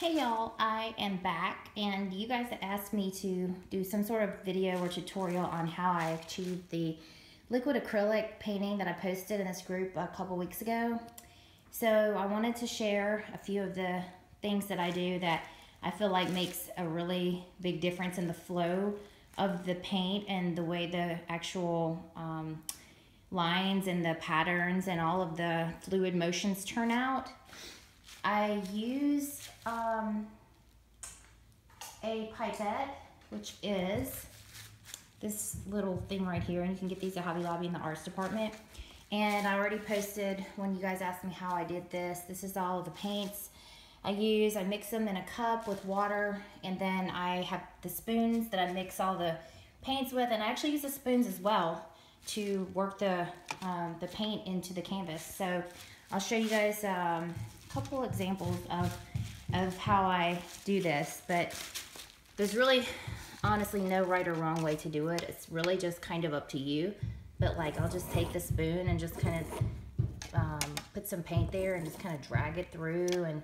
Hey y'all, I am back and you guys asked me to do some sort of video or tutorial on how I achieved the liquid acrylic painting that I posted in this group a couple weeks ago. So I wanted to share a few of the things that I do that I feel like makes a really big difference in the flow of the paint and the way the actual um, lines and the patterns and all of the fluid motions turn out. I use um, a pipette, which is this little thing right here, and you can get these at Hobby Lobby in the arts department. And I already posted when you guys asked me how I did this. This is all of the paints I use. I mix them in a cup with water, and then I have the spoons that I mix all the paints with, and I actually use the spoons as well to work the, um, the paint into the canvas. So I'll show you guys um, couple examples of, of how I do this, but there's really honestly no right or wrong way to do it. It's really just kind of up to you. But like, I'll just take the spoon and just kind of um, put some paint there and just kind of drag it through and,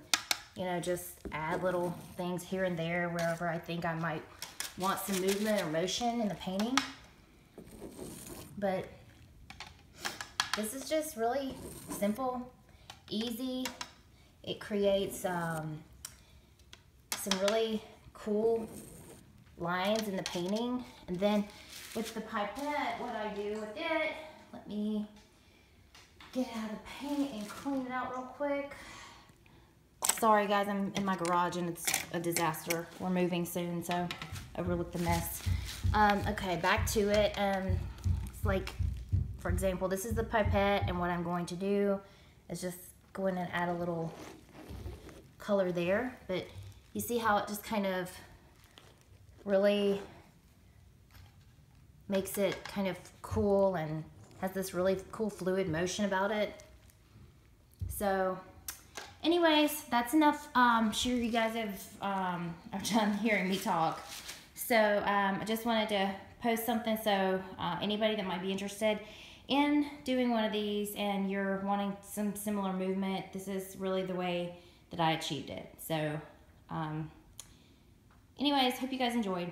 you know, just add little things here and there wherever I think I might want some movement or motion in the painting. But this is just really simple, easy, it creates um, some really cool lines in the painting. And then with the pipette, what I do with it, let me get out of paint and clean it out real quick. Sorry guys, I'm in my garage and it's a disaster. We're moving soon, so overlook the mess. Um, okay, back to it. Um, it's like, for example, this is the pipette and what I'm going to do is just go in and add a little color there, but you see how it just kind of really makes it kind of cool and has this really cool fluid motion about it. So anyways, that's enough. Um, sure you guys have um, are done hearing me talk. So um, I just wanted to post something so uh, anybody that might be interested in doing one of these and you're wanting some similar movement, this is really the way that I achieved it. So, um, anyways, hope you guys enjoyed.